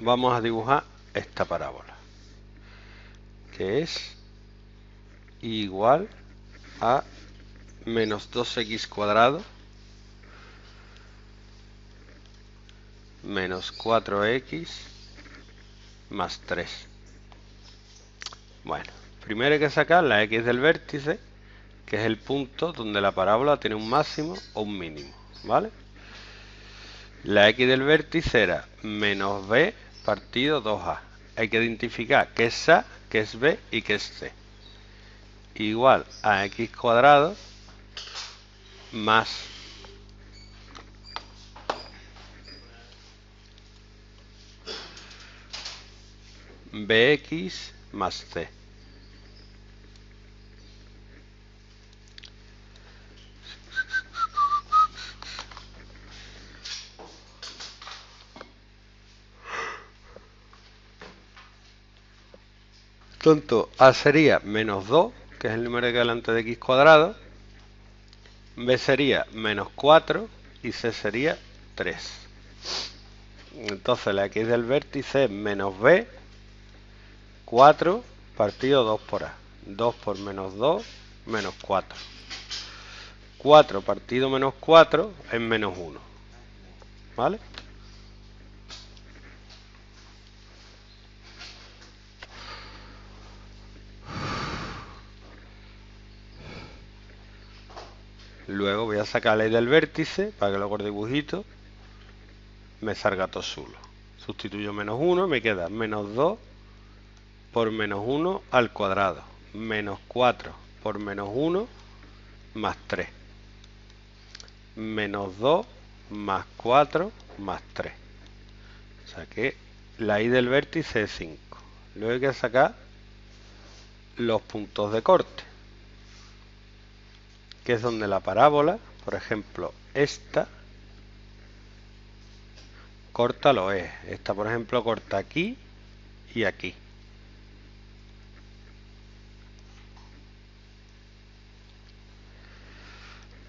vamos a dibujar esta parábola que es igual a menos 2x cuadrado menos 4x más 3 bueno primero hay que sacar la x del vértice que es el punto donde la parábola tiene un máximo o un mínimo ¿vale? la x del vértice era menos b partido 2a hay que identificar qué es a, qué es b y qué es c igual a x cuadrado más bx más c. Tonto, A sería menos 2, que es el número que delante de x cuadrado, B sería menos 4 y C sería 3. Entonces la x del vértice es menos B, 4 partido 2 por A. 2 por menos 2, menos 4. 4 partido menos 4 es menos 1. ¿Vale? Luego voy a sacar la del vértice para que luego el dibujito me salga todo solo. Sustituyo menos 1, me queda menos 2 por menos 1 al cuadrado. Menos 4 por menos 1 más 3. Menos 2 más 4 más 3. O sea que la i del vértice es 5. Luego hay que sacar los puntos de corte que es donde la parábola, por ejemplo, esta corta lo es. Esta, por ejemplo, corta aquí y aquí.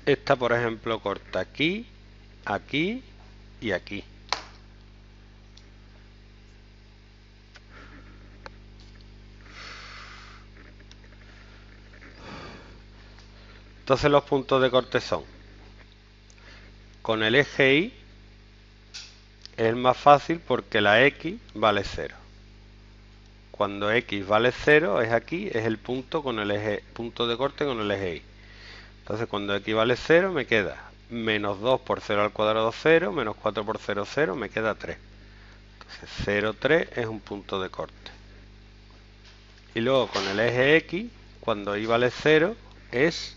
Esta, por ejemplo, corta aquí, aquí y aquí. Entonces los puntos de corte son con el eje Y es más fácil porque la X vale 0. Cuando X vale 0 es aquí, es el punto con el eje, punto de corte con el eje Y. Entonces cuando X vale 0 me queda menos 2 por 0 al cuadrado 0, menos 4 por 0, 0, me queda 3. Entonces 0, 3 es un punto de corte. Y luego con el eje X, cuando Y vale 0, es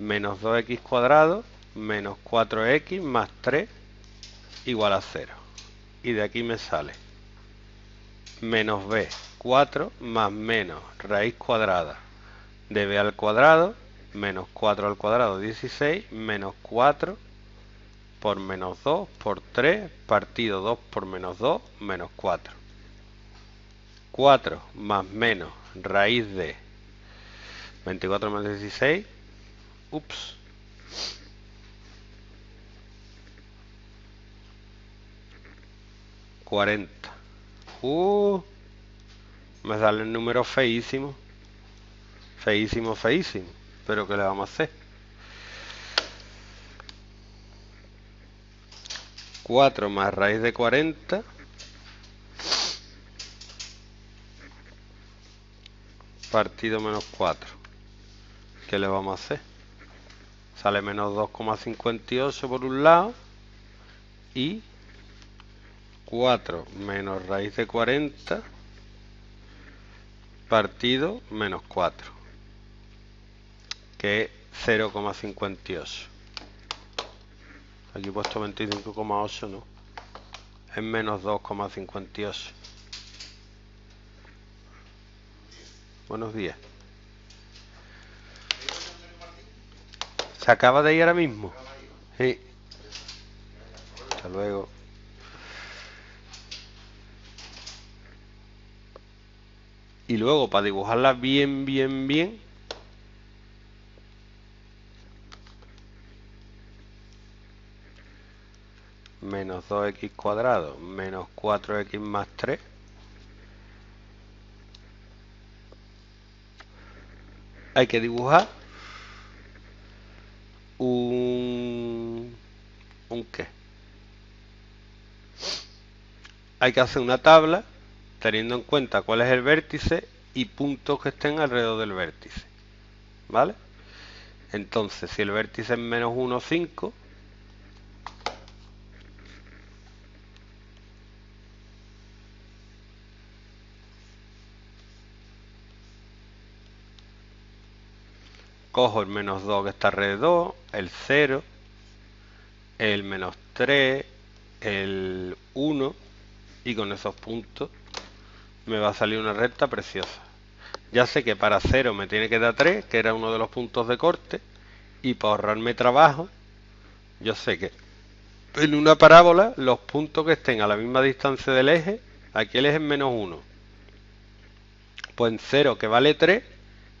menos 2x cuadrado menos 4x más 3 igual a 0. Y de aquí me sale menos b 4 más menos raíz cuadrada de b al cuadrado menos 4 al cuadrado 16 menos 4 por menos 2 por 3 partido 2 por menos 2 menos 4. 4 más menos raíz de 24 más 16 Ups. Cuarenta. Uh, me sale el número feísimo. Feísimo, feísimo. Pero ¿qué le vamos a hacer? 4 más raíz de 40 partido menos 4 ¿qué le vamos a hacer? Sale menos 2,58 por un lado y 4 menos raíz de 40 partido menos 4 que es 0,58 aquí he puesto 25,8 no es menos 2,58 buenos días acaba de ir ahora mismo. Sí. Hasta luego. Y luego para dibujarla bien, bien, bien. menos 2x cuadrado menos 4x más 3 hay que dibujar un un qué hay que hacer una tabla teniendo en cuenta cuál es el vértice y puntos que estén alrededor del vértice ¿vale? entonces si el vértice es menos 1, 5 cojo el menos 2 que está alrededor, el 0, el menos 3, el 1 y con esos puntos me va a salir una recta preciosa. Ya sé que para 0 me tiene que dar 3, que era uno de los puntos de corte, y para ahorrarme trabajo, yo sé que en una parábola los puntos que estén a la misma distancia del eje, aquí el eje es menos 1. Pues en 0 que vale 3,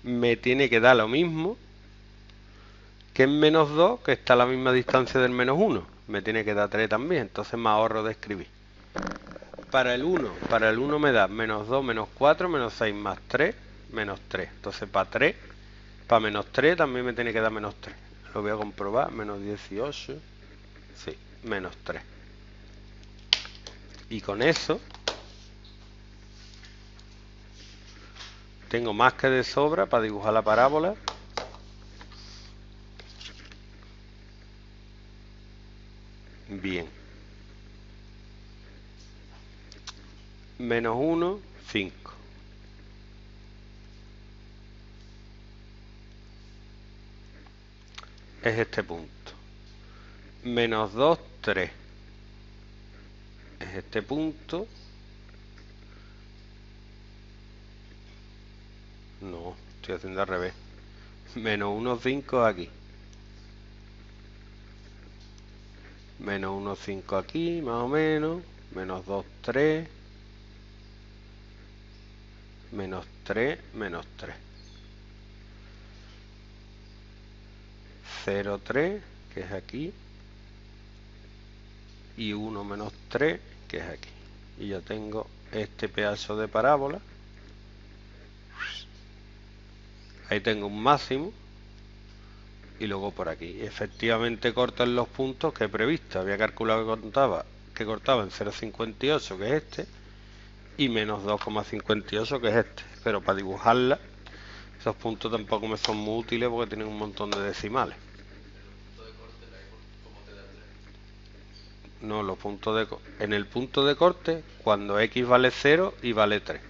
me tiene que dar lo mismo que en menos 2, que está a la misma distancia del menos 1. Me tiene que dar 3 también, entonces me ahorro de escribir. Para el 1, para el 1 me da menos 2, menos 4, menos 6, más 3, menos 3. Entonces para 3, para menos 3 también me tiene que dar menos 3. Lo voy a comprobar, menos 18, sí, menos 3. Y con eso tengo más que de sobra para dibujar la parábola. Bien. Menos 1, 5. Es este punto. Menos 2, 3. Es este punto. No, estoy haciendo al revés. Menos 1, 5 aquí. Menos 1, 5 aquí, más o menos. Menos 2, 3. Menos 3, menos 3. 0, 3, que es aquí. Y 1 menos 3, que es aquí. Y ya tengo este pedazo de parábola ahí tengo un máximo y luego por aquí. Efectivamente cortan los puntos que he previsto. Había calculado que cortaba que cortaba en 0,58 que es este y menos 2,58 que es este. Pero para dibujarla esos puntos tampoco me son muy útiles porque tienen un montón de decimales. No los puntos de en el punto de corte cuando x vale 0 y vale 3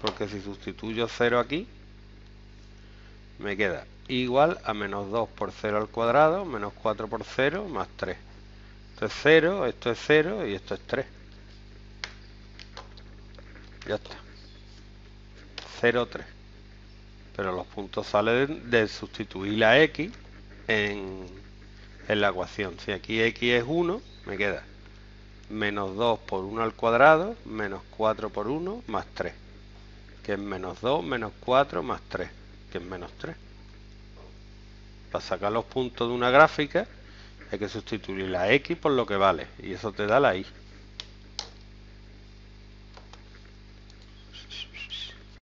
porque si sustituyo 0 aquí me queda igual a menos 2 por 0 al cuadrado, menos 4 por 0, más 3. Esto es 0, esto es 0 y esto es 3. Ya está. 0, 3. Pero los puntos salen de sustituir la x en, en la ecuación. Si aquí x es 1, me queda menos 2 por 1 al cuadrado, menos 4 por 1, más 3. Que es menos 2, menos 4, más 3 que es menos 3. Para sacar los puntos de una gráfica hay que sustituir la X por lo que vale y eso te da la Y.